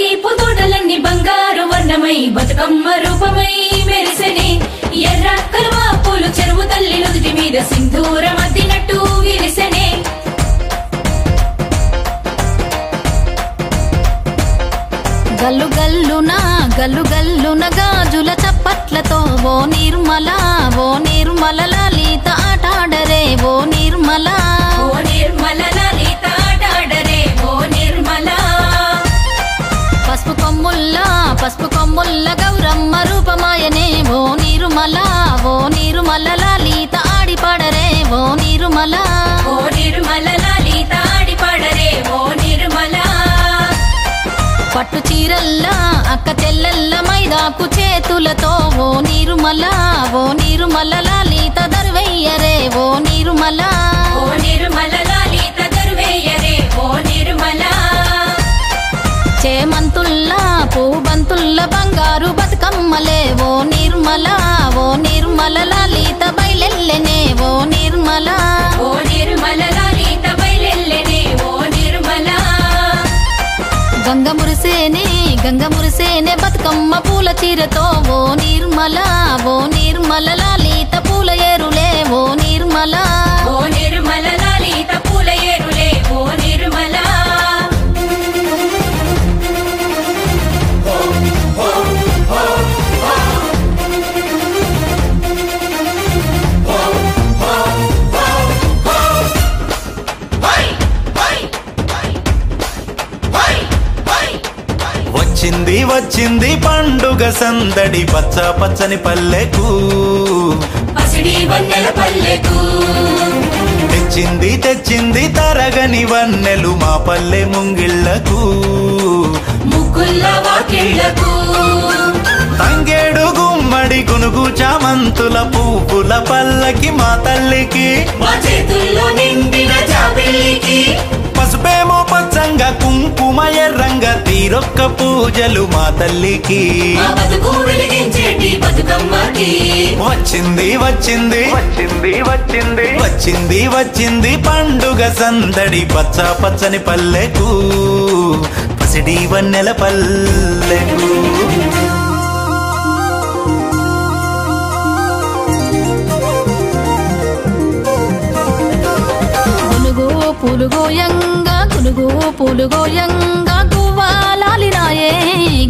దీపు తోటలన్నీ బంగారు వర్ణమై బతుకమ్మ రూపమై మెరిసెనే. ఎర్ర కలువా పూలు చెరువు తల్లి నుదుటి మీద సింధూరం అద్దినట్టు విరిసెనే. గల్లు గల్లున గల్లు గల్లున గాజుల చప్పట్లతో ఓ నిర్మల ఓ నిర్మల లలిత ఆటాడరే ఓ నిర్మలా పట్టు చీరల్లా అక్క చెల్లెల్ల మైదాకు చేతులతో ఓ నిర్మల ఓ నిర్మల లలిత దర్వెయ్యరే ఓ నిర్మల. గంగ మురిసేనే గంగ మురిసేనే బతుకమ్మ పూల చీరతో ఓ నిర్మల ఓ నిర్మల లలిత పూల ఎరులే ఓ వచ్చింది వచ్చింది పండుగ సందడి. పచ్చ పచ్చని పల్లెకు తెచ్చింది తెచ్చింది తరగని వన్నెలు మా పల్లె ముంగిళ్ళకు. తంగేడు గుమ్మడి గునుగు చామంతుల పువ్వుల పల్లకి మా తల్లికి. పసుపేమో పచ్చంగా కుంకుమ ఎర్రంగా తీరొక్క పూజలు మా తల్లికి. వచ్చింది వచ్చింది. వచ్చింది వచ్చింది. వచ్చింది వచ్చింది పండుగ సందడి పచ్చ పచ్చని పల్లెకు. పసిడి వన్నెల పల్లెకు. గునుగు పులుగోయంగా గునుగు పులుగోయంగా గువ్వాలాలినాయే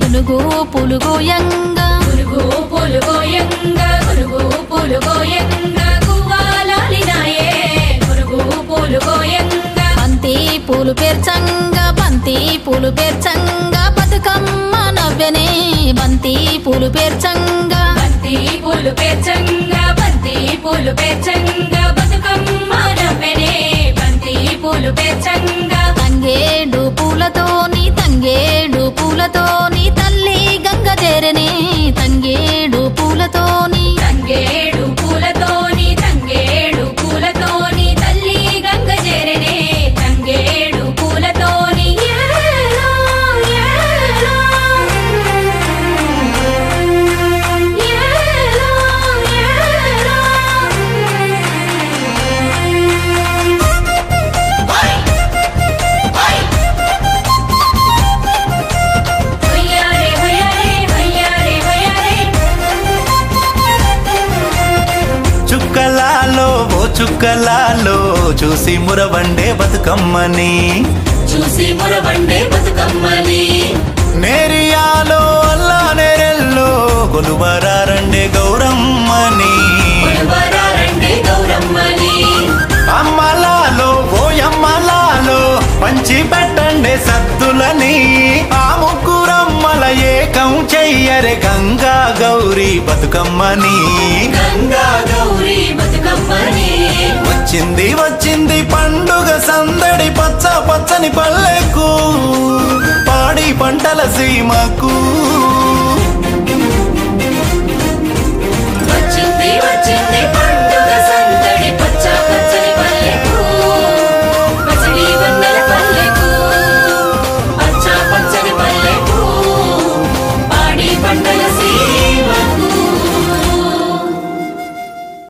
గునుగు పులుగోయంగా గురుగు పులుగోయంగా గురుగు పులుగోయంగా గువ్వాలాలినాయే గురుగు పులుగోయంగా బంతి పూలు పేర్చంగా బంతి పూలు పేర్చంగా. బతుకమ్మ నవ్వెనే బంతి పూలు పేర్చంగా. బంతి పూలు పేర్చంగా బంతి పూలు పేర్చంగా. బతుకమ్మ నవ్వెనే బంతి పూలు పేర్చంగా. తంగేడు పూలతోని తంగేడు పూలతోని తల్లి చుక్కలాలో చూసి మురవండే బతుకమ్మని. చూసి మురవండే బతుకమ్మని. నేరియాలో అల్లా నేరెల్లో కొలువరారండే గౌరమ్మని. అమ్మలాలో ఓ అమ్మలాలో పంచి పెట్టండి సద్దులని ఆ ముగ్గురమ్మల ఏకం చెయ్యరే గంగా గౌరీ బతుకమ్మని. గంగా గౌరీ బతుకమ్మని వచ్చింది వచ్చింది పండుగ సందడి పచ్చ పచ్చని పల్లెకు పాడి పంటల సీమకు.